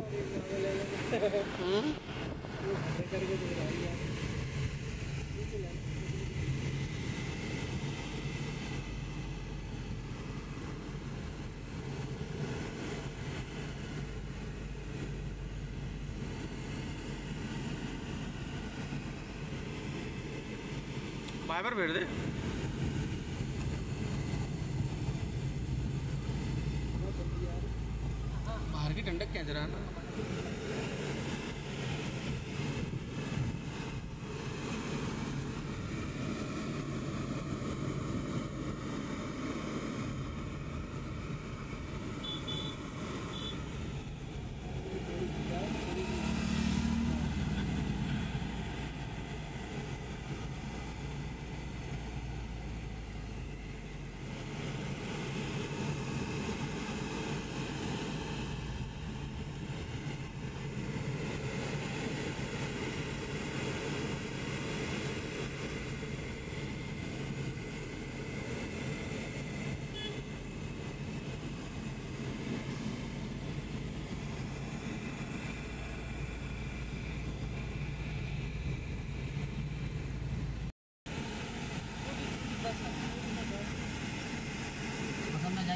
हम्म? करके दे की क्या जरा। ना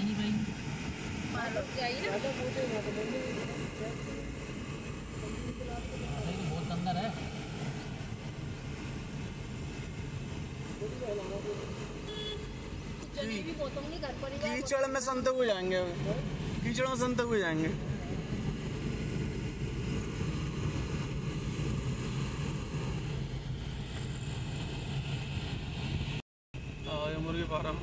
नहीं बहुत अंदर है कीचड़ में संतक हो जाएँगे कीचड़ में संतक हो जाएँगे हाँ, मुर्गी फार्म